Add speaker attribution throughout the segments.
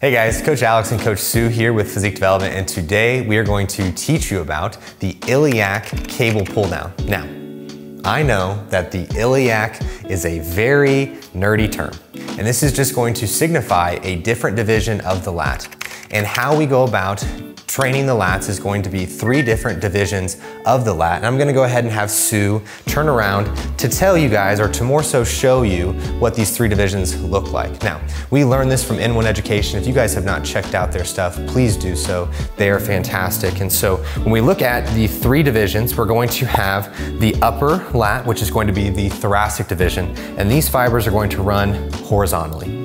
Speaker 1: Hey guys, Coach Alex and Coach Sue here with Physique Development, and today we are going to teach you about the iliac cable pull down. Now, I know that the iliac is a very nerdy term, and this is just going to signify a different division of the lat and how we go about training the lats is going to be three different divisions of the lat. And I'm gonna go ahead and have Sue turn around to tell you guys, or to more so show you what these three divisions look like. Now, we learned this from N1 Education. If you guys have not checked out their stuff, please do so. They are fantastic. And so when we look at the three divisions, we're going to have the upper lat, which is going to be the thoracic division. And these fibers are going to run horizontally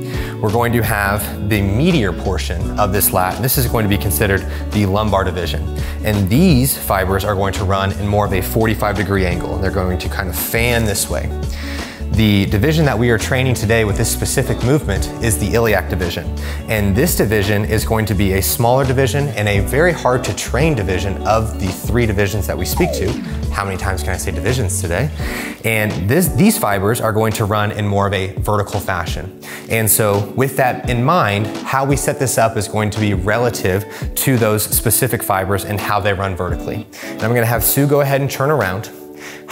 Speaker 1: we're going to have the medial portion of this lat. This is going to be considered the lumbar division. And these fibers are going to run in more of a 45 degree angle. And they're going to kind of fan this way. The division that we are training today with this specific movement is the iliac division. And this division is going to be a smaller division and a very hard to train division of the three divisions that we speak to. How many times can I say divisions today? And this, these fibers are going to run in more of a vertical fashion. And so with that in mind, how we set this up is going to be relative to those specific fibers and how they run vertically. And I'm gonna have Sue go ahead and turn around.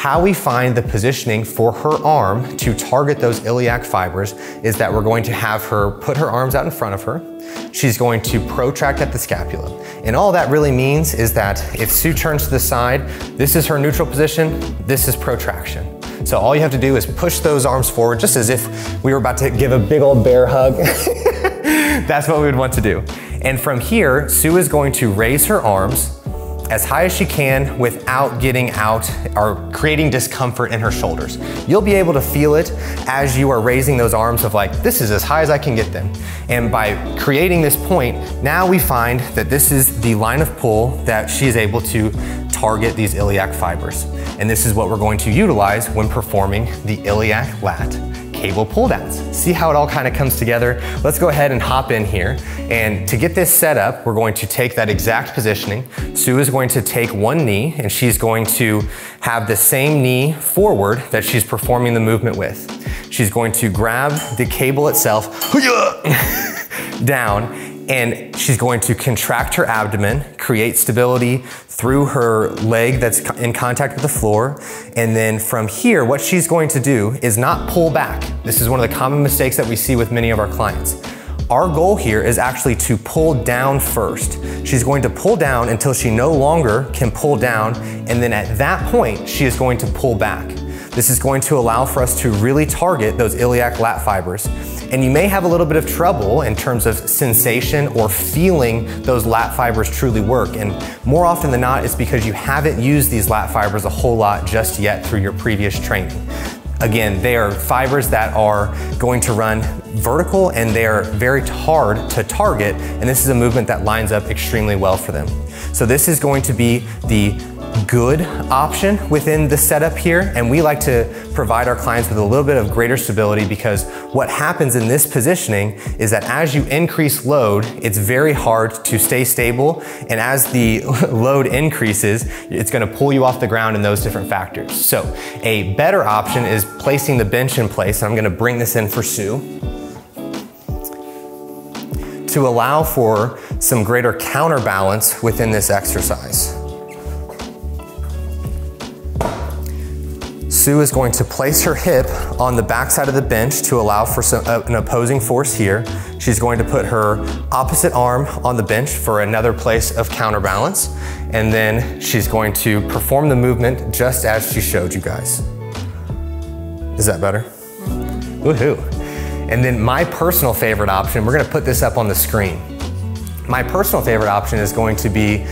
Speaker 1: How we find the positioning for her arm to target those iliac fibers is that we're going to have her put her arms out in front of her. She's going to protract at the scapula. And all that really means is that if Sue turns to the side, this is her neutral position, this is protraction. So all you have to do is push those arms forward just as if we were about to give a big old bear hug. That's what we would want to do. And from here, Sue is going to raise her arms as high as she can without getting out or creating discomfort in her shoulders. You'll be able to feel it as you are raising those arms of like, this is as high as I can get them. And by creating this point, now we find that this is the line of pull that she is able to target these iliac fibers. And this is what we're going to utilize when performing the iliac lat cable pull downs. See how it all kind of comes together? Let's go ahead and hop in here. And to get this set up, we're going to take that exact positioning. Sue is going to take one knee and she's going to have the same knee forward that she's performing the movement with. She's going to grab the cable itself down and she's going to contract her abdomen, create stability through her leg that's in contact with the floor. And then from here, what she's going to do is not pull back. This is one of the common mistakes that we see with many of our clients. Our goal here is actually to pull down first. She's going to pull down until she no longer can pull down. And then at that point, she is going to pull back. This is going to allow for us to really target those iliac lat fibers. And you may have a little bit of trouble in terms of sensation or feeling those lat fibers truly work. And more often than not, it's because you haven't used these lat fibers a whole lot just yet through your previous training. Again, they are fibers that are going to run vertical and they are very hard to target. And this is a movement that lines up extremely well for them. So this is going to be the good option within the setup here. And we like to provide our clients with a little bit of greater stability because what happens in this positioning is that as you increase load, it's very hard to stay stable. And as the load increases, it's gonna pull you off the ground in those different factors. So a better option is placing the bench in place. I'm gonna bring this in for Sue to allow for some greater counterbalance within this exercise. Sue is going to place her hip on the backside of the bench to allow for some, uh, an opposing force here. She's going to put her opposite arm on the bench for another place of counterbalance. And then she's going to perform the movement just as she showed you guys. Is that better? Woohoo. And then my personal favorite option, we're gonna put this up on the screen. My personal favorite option is going to be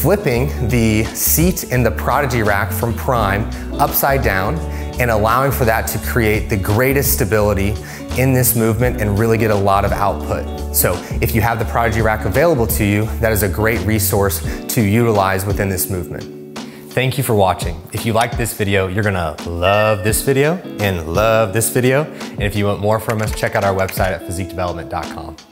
Speaker 1: flipping the seat in the Prodigy rack from Prime upside down and allowing for that to create the greatest stability in this movement and really get a lot of output. So if you have the Prodigy rack available to you, that is a great resource to utilize within this movement. Thank you for watching. If you like this video, you're gonna love this video and love this video. And if you want more from us, check out our website at physiquedevelopment.com.